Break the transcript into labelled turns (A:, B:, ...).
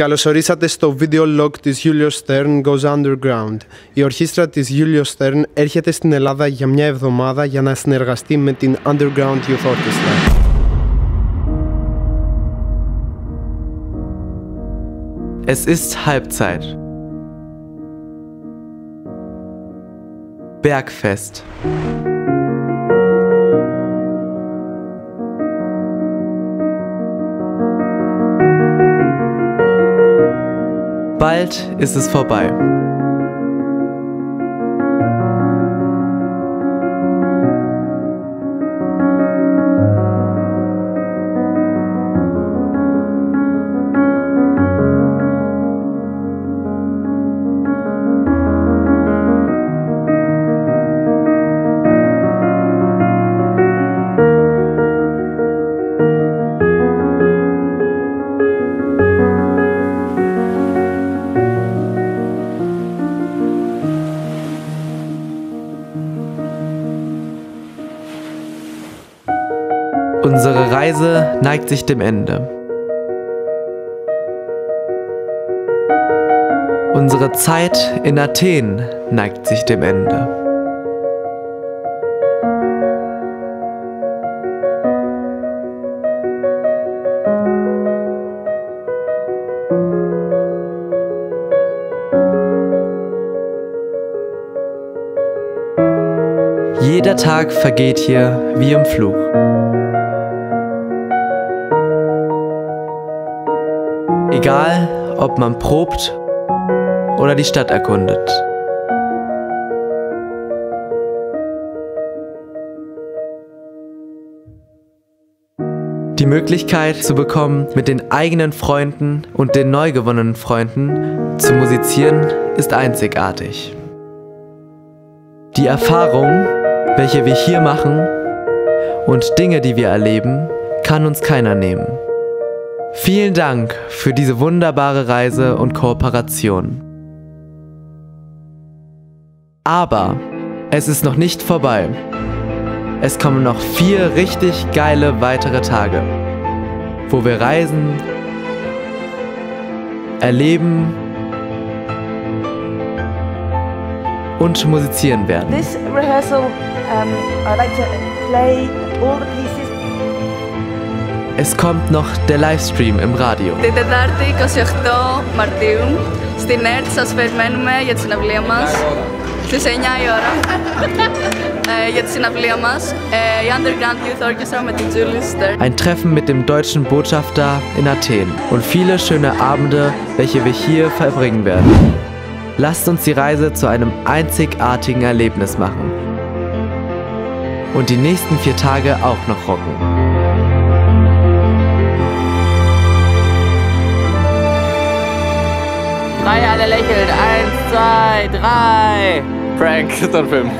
A: Καλωσορίσατε στο video log της Julius Stern Goes Underground. Η ορχήστρα της Julius Stern έρχεται στην Ελλάδα για μια εβδομάδα για να συνεργαστεί με την Underground Youth Orchestra.
B: Es ist Halbzeit. Bergfest. Bald ist es vorbei. Unsere Reise neigt sich dem Ende. Unsere Zeit in Athen neigt sich dem Ende. Jeder Tag vergeht hier wie im Flug. Egal, ob man probt oder die Stadt erkundet. Die Möglichkeit zu bekommen, mit den eigenen Freunden und den neu gewonnenen Freunden zu musizieren, ist einzigartig. Die Erfahrung, welche wir hier machen und Dinge, die wir erleben, kann uns keiner nehmen. Vielen Dank für diese wunderbare Reise und Kooperation. Aber es ist noch nicht vorbei. Es kommen noch vier richtig geile weitere Tage, wo wir reisen, erleben und musizieren werden.
C: This rehearsal, um, I'd like to play all the.
B: Es kommt noch der Livestream im Radio.
D: Την Τετάρτη 28 Μαρτίου στην ΕΡΤ σας περιμένουμε για τη συναυλία μας στις 9 η ώρα ε, για τη συναυλία μας ε, η Underground Youth Orchestra με την Julius Stern.
B: Ein Treffen mit dem deutschen Botschafter in Athen und viele schöne Abende, welche wir hier verbringen werden. Lasst uns die Reise zu einem einzigartigen Erlebnis machen. Und die nächsten vier Tage auch noch rocken.
E: Zwei, drei.
F: Prank, ist ein Film.